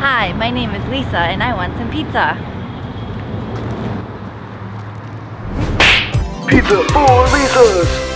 Hi, my name is Lisa and I want some pizza. Pizza for Lisa's.